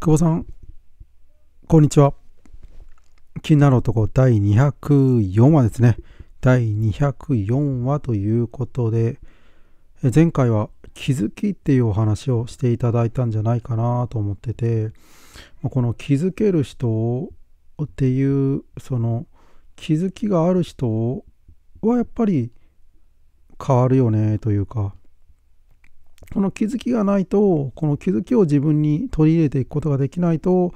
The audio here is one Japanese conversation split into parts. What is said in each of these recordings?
久保さん、こんにちは。気になる男第204話ですね。第204話ということで、前回は気づきっていうお話をしていただいたんじゃないかなと思ってて、この気づける人っていう、その気づきがある人はやっぱり変わるよねというか、この気づきがないと、この気づきを自分に取り入れていくことができないと、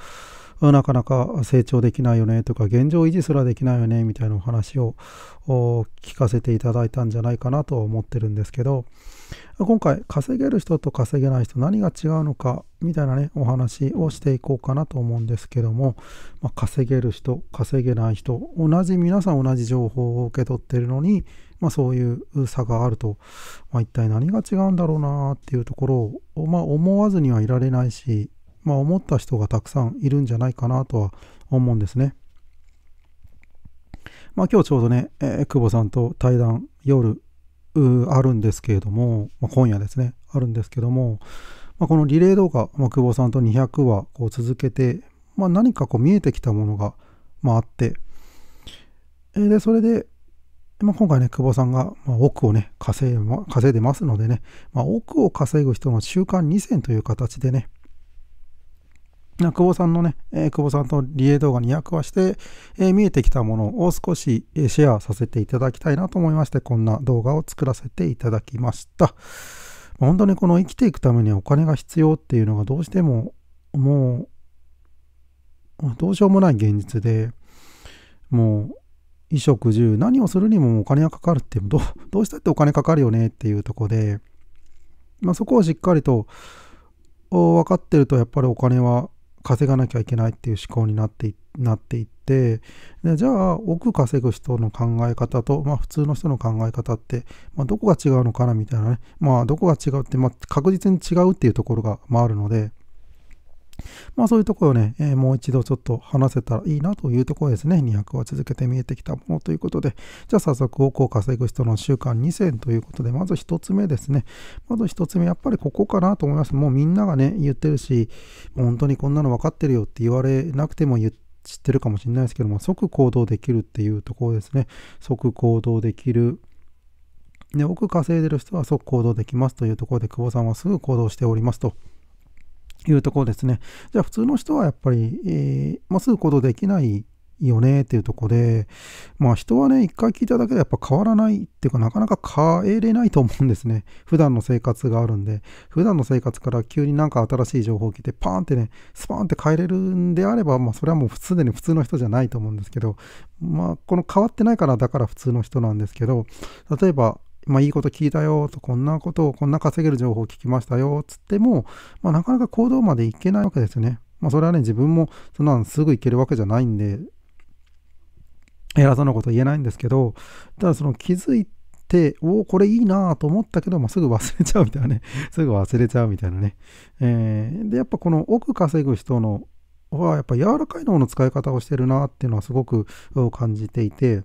なかなか成長できないよねとか、現状維持すらできないよねみたいなお話を聞かせていただいたんじゃないかなと思ってるんですけど、今回、稼げる人と稼げない人、何が違うのかみたいなね、お話をしていこうかなと思うんですけども、まあ、稼げる人、稼げない人、同じ、皆さん同じ情報を受け取ってるのに、まあ、そういう差があると、まあ、一体何が違うんだろうなっていうところを、まあ、思わずにはいられないし、まあ、思った人がたくさんいるんじゃないかなとは思うんですね。まあ、今日ちょうどね、えー、久保さんと対談夜あるんですけれども、まあ、今夜ですね、あるんですけども、まあ、このリレー動画、まあ、久保さんと200話こう続けて、まあ、何かこう見えてきたものが、まあ、あって、え、で、それで、まあ、今回ね、久保さんが、まあ、億をね、稼い稼いでますのでね、まあ、億を稼ぐ人の習慣2選という形でね、久保さんのね、えー、久保さんとリエ動画に役話して、えー、見えてきたものを少し、えー、シェアさせていただきたいなと思いまして、こんな動画を作らせていただきました。本当にこの生きていくためにお金が必要っていうのがどうしてももうどうしようもない現実でもう衣食住、何をするにもお金がかかるっていう、どどうしたってお金かかるよねっていうとこで、まあ、そこをしっかりと分かってると、やっぱりお金は稼がなきゃいけないっていう思考になってなっていってでじゃあ億稼ぐ人の考え方と、まあ、普通の人の考え方って、まあ、どこが違うのかなみたいなね。まあどこが違うって、まあ、確実に違うっていうところが、まあ、あるので。まあそういうところをね、えー、もう一度ちょっと話せたらいいなというところですね。200は続けて見えてきたものということで、じゃあ早速、億を稼ぐ人の習慣2選ということで、まず1つ目ですね。まず1つ目、やっぱりここかなと思います。もうみんながね、言ってるし、本当にこんなの分かってるよって言われなくても言知ってるかもしれないですけども、即行動できるっていうところですね。即行動できる。で、億稼いでる人は即行動できますというところで、久保さんはすぐ行動しておりますと。いうところですね。じゃあ普通の人はやっぱり、えー、まあ、すぐ行動できないよねっていうとこで、まあ人はね、一回聞いただけでやっぱ変わらないっていうかなかなか変えれないと思うんですね。普段の生活があるんで、普段の生活から急になんか新しい情報を聞いてパーンってね、スパーンって変えれるんであれば、まあそれはもうすでに普通の人じゃないと思うんですけど、まあこの変わってないからだから普通の人なんですけど、例えばまあ、いいこと聞いたよと、こんなことを、こんな稼げる情報を聞きましたよ、つっても、まあ、なかなか行動までいけないわけですよね。まあ、それはね、自分もそんなのすぐいけるわけじゃないんで、偉そうなこと言えないんですけど、ただその気づいて、おお、これいいなと思ったけど、まあ、すぐ忘れちゃうみたいなね、すぐ忘れちゃうみたいなね。えー、で、やっぱこの奥稼ぐ人のは、やっぱ柔らかい脳の使い方をしてるなっていうのはすごく感じていて、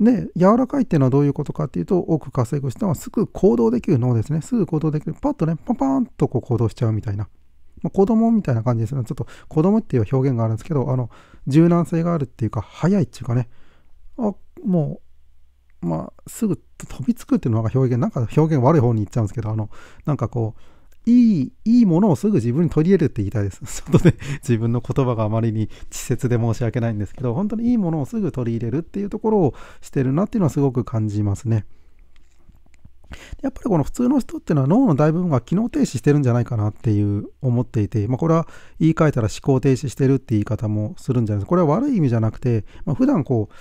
で、柔らかいっていうのはどういうことかっていうと、奥稼ぐ人はすぐ行動できる脳ですね。すぐ行動できる。パッとね、パパーンとこう行動しちゃうみたいな。まあ、子供みたいな感じですね。ちょっと子供っていう表現があるんですけど、あの、柔軟性があるっていうか、早いっていうかね、あ、もう、まあ、すぐ飛びつくっていうのが表現、なんか表現悪い方に行っちゃうんですけど、あの、なんかこう、いい、いいものをすぐ自分に取り入れるって言いたいです。ちょっとね、自分の言葉があまりに稚拙で申し訳ないんですけど、本当にいいものをすぐ取り入れるっていうところをしてるなっていうのはすごく感じますね。やっぱりこの普通の人っていうのは脳の大部分が機能停止してるんじゃないかなっていう思っていて、まあ、これは言い換えたら思考停止してるって言い方もするんじゃないですか。これは悪い意味じゃなくて、まあ、普段こう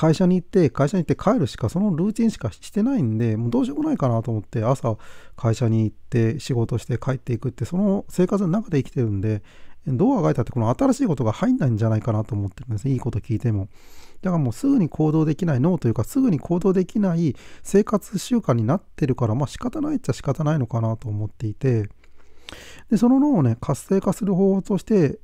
会社に行って、会社に行って帰るしか、そのルーチンしかしてないんで、もうどうしようもないかなと思って、朝会社に行って仕事して帰っていくって、その生活の中で生きてるんで、どうあがいたってこの新しいことが入んないんじゃないかなと思ってるんですね。いいこと聞いても。だからもうすぐに行動できない脳というか、すぐに行動できない生活習慣になってるから、まあ仕方ないっちゃ仕方ないのかなと思っていて、で、その脳をね、活性化する方法として、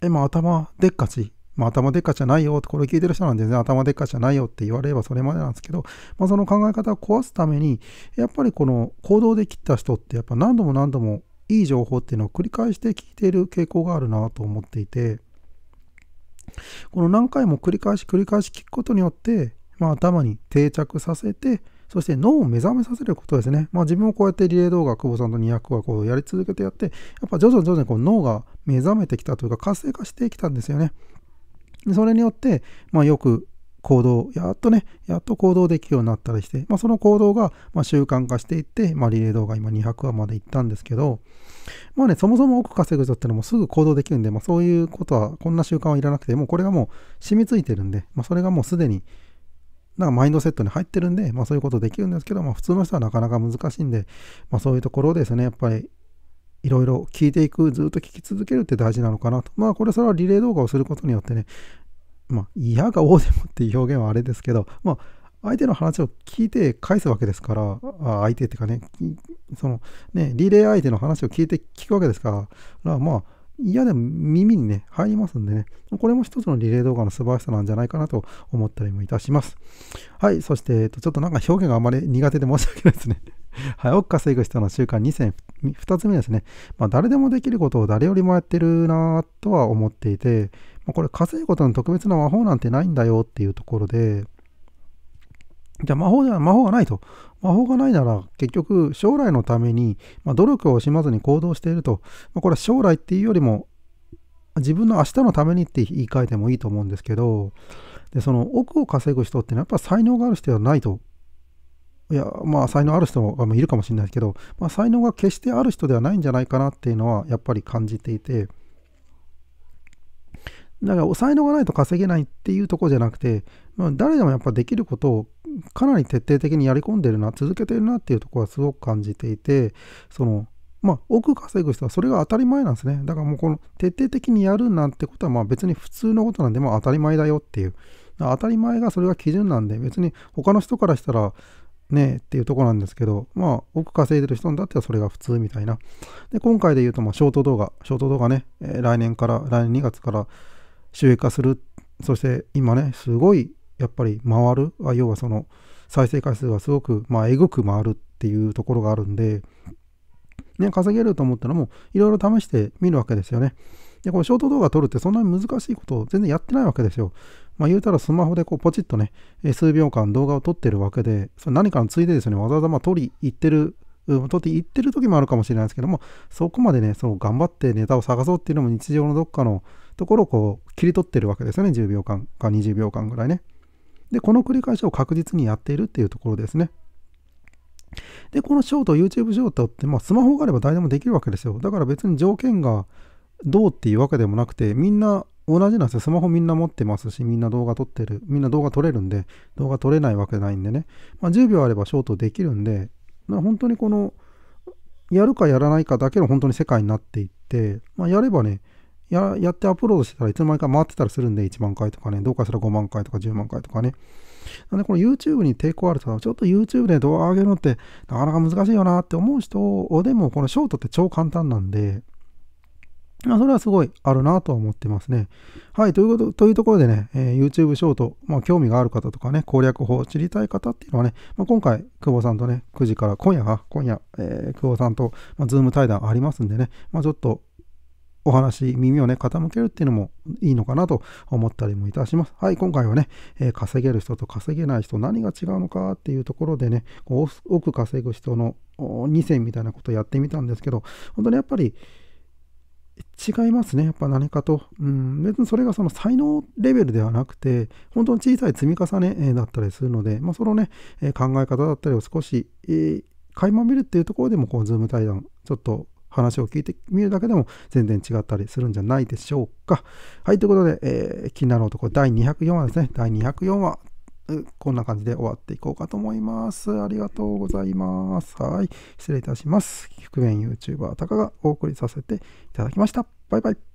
え、まあ頭でっかちまあ、頭でっかじゃないよって、これ聞いてる人なんで全然頭でっかじゃないよって言われればそれまでなんですけど、まあ、その考え方を壊すために、やっぱりこの行動できた人ってやっぱ何度も何度もいい情報っていうのを繰り返して聞いている傾向があるなと思っていて、この何回も繰り返し繰り返し聞くことによって、まあ、頭に定着させて、そして脳を目覚めさせることですね。まあ自分もこうやってリレー動画、久保さんと200はこうやり続けてやって、やっぱ徐々に徐々にこう脳が目覚めてきたというか活性化してきたんですよね。でそれによって、まあよく行動、やっとね、やっと行動できるようになったりして、まあ、その行動がま習慣化していって、まあ、リレー動画今200話まで行ったんですけど、まあね、そもそも億稼ぐ人ってのもすぐ行動できるんで、まあ、そういうことは、こんな習慣はいらなくて、もうこれがもう染みついてるんで、まあ、それがもうすでに、なんかマインドセットに入ってるんで、まあ、そういうことできるんですけど、まあ、普通の人はなかなか難しいんで、まあ、そういうところですね、やっぱりいろいろ聞いていく、ずっと聞き続けるって大事なのかなと。まあこれそれはリレー動画をすることによってね、まあ、嫌が王でもっていう表現はあれですけど、まあ、相手の話を聞いて返すわけですから、あ相手っていうかね、そのね、リレー相手の話を聞いて聞くわけですから、まあ、嫌でも耳にね、入りますんでね、これも一つのリレー動画の素晴らしさなんじゃないかなと思ったりもいたします。はい、そして、えっと、ちょっとなんか表現があまり苦手で申し訳ないですね。はい、億稼ぐ人の習慣2選、2つ目ですね。まあ、誰でもできることを誰よりもやってるなとは思っていて、まあ、これ稼ぐことの特別な魔法なんてないんだよっていうところで、じゃあ魔法じゃ魔法がないと。魔法がないなら結局将来のために、まあ、努力を惜しまずに行動していると。まあ、これは将来っていうよりも自分の明日のためにって言い換えてもいいと思うんですけど、でその億を稼ぐ人ってのはやっぱ才能がある人ではないと。いや、まあ才能ある人がいるかもしれないですけど、まあ、才能が決してある人ではないんじゃないかなっていうのはやっぱり感じていて、だから才能がないと稼げないっていうとこじゃなくて、まあ、誰でもやっぱできることをかなり徹底的にやり込んでるな続けてるなっていうところはすごく感じていてそのまあ奥稼ぐ人はそれが当たり前なんですねだからもうこの徹底的にやるなんてことはまあ別に普通のことなんでまあ当たり前だよっていう当たり前がそれが基準なんで別に他の人からしたらねえっていうとこなんですけど、まあ、奥稼いでる人にだってはそれが普通みたいな。で、今回で言うと、まあ、ショート動画、ショート動画ね、えー、来年から、来年2月から収益化する。そして今ね、すごいやっぱり回る。あ要はその再生回数がすごく、まあ、えぐく回るっていうところがあるんで、ね、稼げると思ったらもういろいろ試してみるわけですよね。で、このショート動画撮るってそんなに難しいことを全然やってないわけですよ。まあ言うたらスマホでこうポチッとね、数秒間動画を撮ってるわけで、それ何かのついでですね、わざわざまあ撮り行ってる撮って行ってる時もあるかもしれないですけども、そこまでね、そう頑張ってネタを探そうっていうのも日常のどっかのところをこう切り取ってるわけですよね。10秒間か20秒間ぐらいね。で、この繰り返しを確実にやっているっていうところですね。で、このショート、YouTube ショートって、まあ、スマホがあれば誰でもできるわけですよ。だから別に条件がどうっていうわけでもなくて、みんな同じなんですよ。スマホみんな持ってますし、みんな動画撮ってる。みんな動画撮れるんで、動画撮れないわけないんでね。まあ、10秒あればショートできるんで、本当にこの、やるかやらないかだけの本当に世界になっていって、まあ、やればね、ややってアップロードしてたらいつの間にか回ってたりするんで、1万回とかね、どうかしたら5万回とか10万回とかね。なんで、この YouTube に抵抗ある人は、ちょっと YouTube で動画上げるのってなかなか難しいよなって思う人でも、このショートって超簡単なんで、まあ、それはすごいあるなとは思ってますね。はい、ということ、というところでね、えー、YouTube ショート、まあ、興味がある方とかね、攻略法を知りたい方っていうのはね、まあ、今回、久保さんとね、9時から、今夜が、今夜、えー、久保さんと、まあ、ズーム対談ありますんでね、まあ、ちょっと、お話、耳をね、傾けるっていうのもいいのかなと思ったりもいたします。はい、今回はね、えー、稼げる人と稼げない人、何が違うのかっていうところでね、多く稼ぐ人の2選みたいなことをやってみたんですけど、本当にやっぱり、違いますね。やっぱ何かと。うん、別にそれがその才能レベルではなくて、本当に小さい積み重ねだったりするので、まあ、そのね、考え方だったりを少し、えー、垣間見るっていうところでも、こう、ズーム対談、ちょっと話を聞いてみるだけでも全然違ったりするんじゃないでしょうか。はい、ということで、えー、気になる男第204話ですね。第204話、こんな感じで終わっていこうかと思います。ありがとうございます。はい、失礼いたします。覆面 YouTuber たかがお送りさせていただきました。バイバイ。